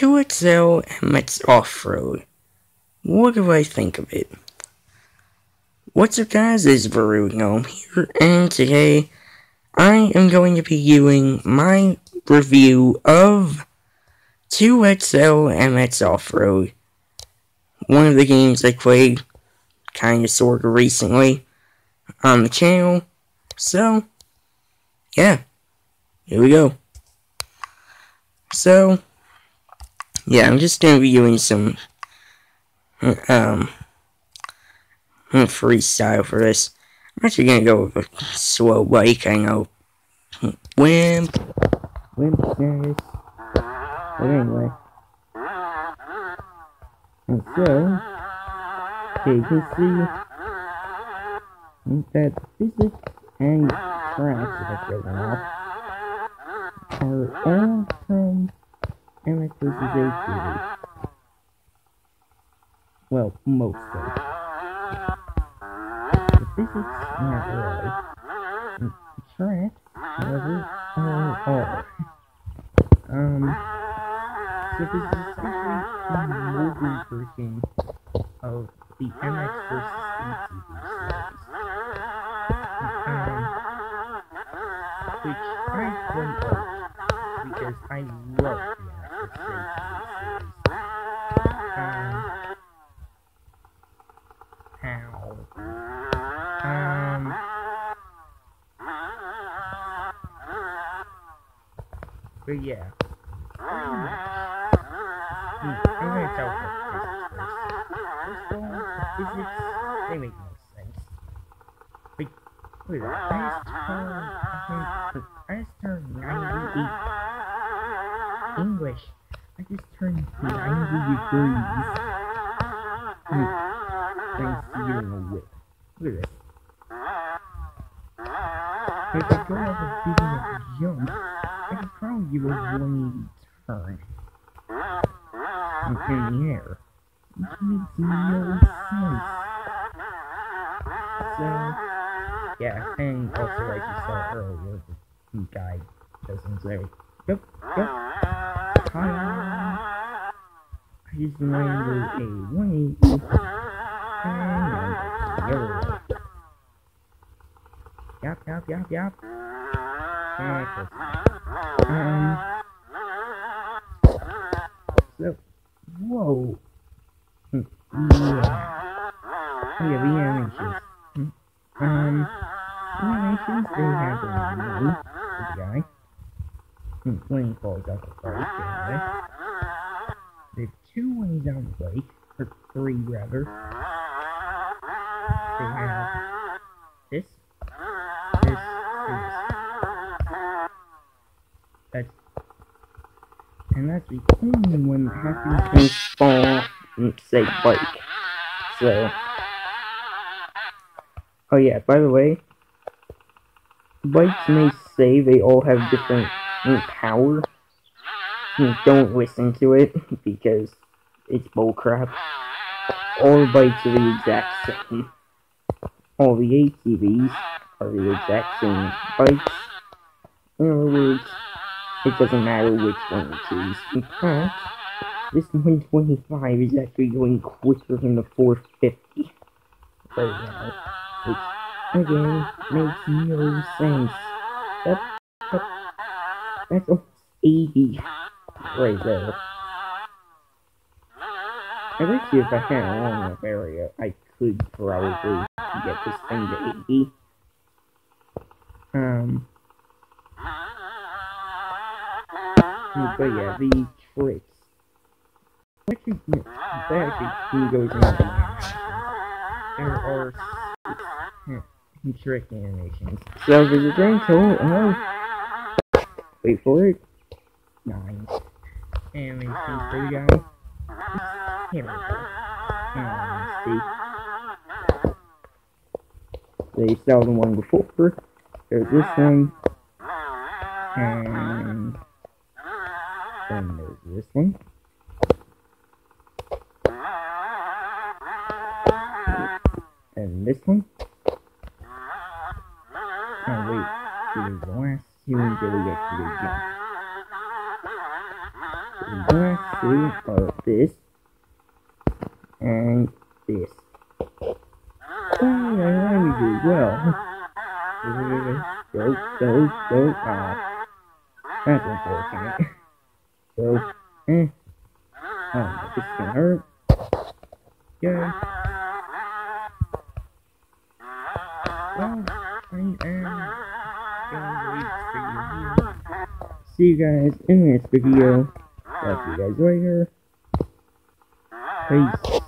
2XL MX Off-Road. What do I think of it? What's up guys, it's the Rude Gnome here, and today I am going to be doing my review of 2XL MX Off-Road. One of the games I played kinda sorta recently on the channel. So, yeah, here we go. So, yeah, I'm just doing some, um, freestyle for this. I'm actually gonna go with a slow bike, I know. Wimp. Wimp says. But anyway. And so, okay, see that physics and tracks that I've written off are all from MX vs. ATV. Well, mostly. The physics, not really. Tracks, however, are. Um, so this is essentially the mobile version of the MX vs. ATV series. Um, which I out because I love the MX vs. ATV series. How? But yeah. I'm gonna tell you the first. First of all, the they make no sense. Like, look at that. I just turned, I just turned 98. English. I just turned 90 degrees. Hmm. Thanks to getting a whip. Look at this. If I go off of giving a jump, I could probably give a 180 turn. In the air. It makes no sense. So, yeah, and also like you saw earlier, the guy doesn't say, yep, yep, hi. I just landed a 180. Yep, yep, yep, yep. Um, so, whoa. Hmm, Yeah. Yeah, the animations. Hmm. Um, the animations, they have a name for the guy. When he falls off the bike, anyway. Have two he's on the bike, or three rather. Have this, this, this. That's and that's the only one that to fall off, mm, say, bike. So, oh yeah, by the way, bikes may say they all have different power. Don't listen to it, because it's bullcrap. All bikes are the exact same. All the ATVs are the exact same bikes. In other words, it doesn't matter which one you choose. In fact, this 125 is actually going quicker than the 450 right now. Which, uh, again, makes no sense. That's almost 80 right there. I you if I had a long enough area, I could probably get this thing to 80. Um, but yeah, the tricks. Actually, no, that actually goes the. There are six trick animations. So there's a grand total of, wait for it, nine animations for the guy. Here we go. And see. They saw the one before. There's this one. And then there's this one. And this one. Oh wait, there's the last the jump. The last two are this and this. Oh, I really do well. Go, go, go, ah. That's unfortunate. So, eh. Oh, this is gonna hurt. Yeah. Well, I am See you guys in the next video. Talk to you guys later. Peace.